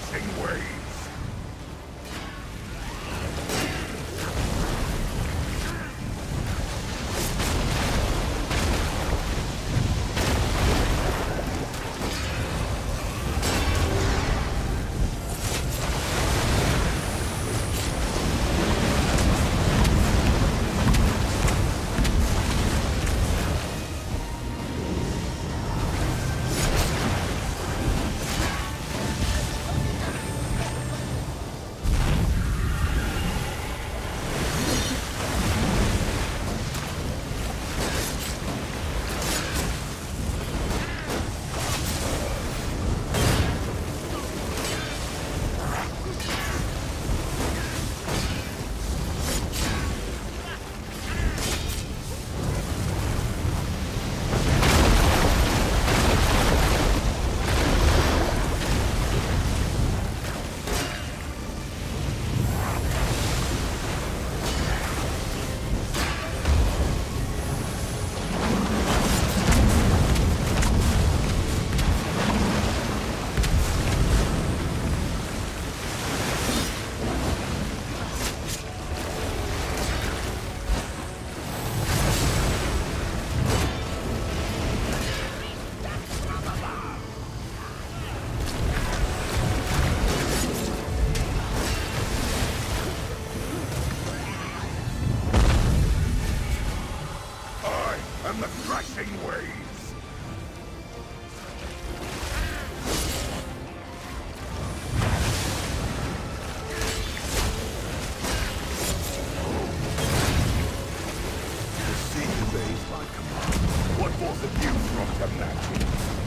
passing wave. Rotting ways. The sea obeys my command. What wasn't you from commanding?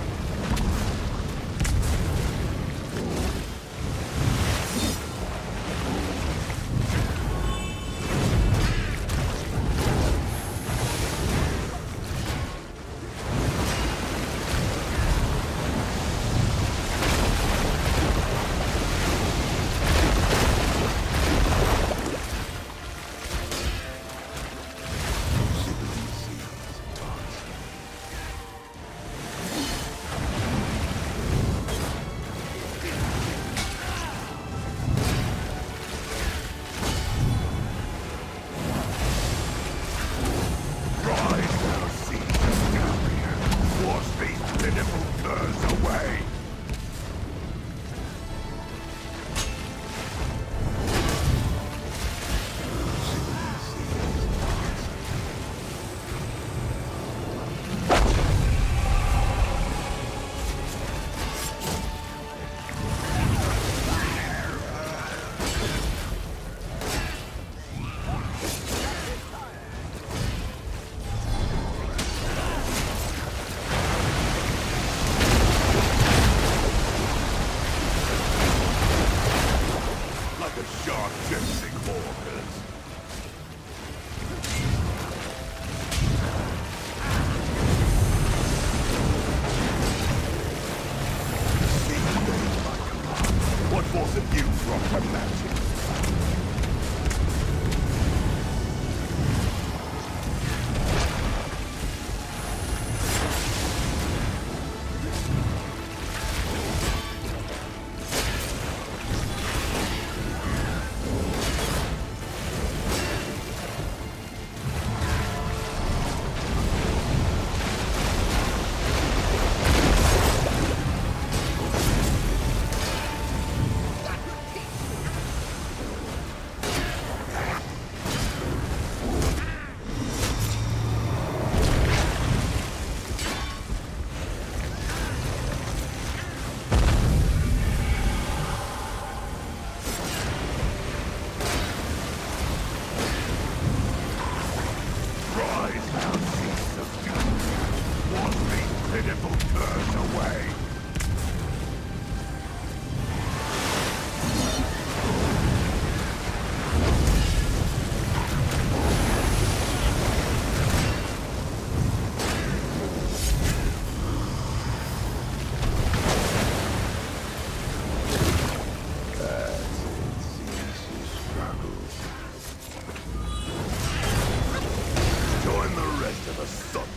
You the son.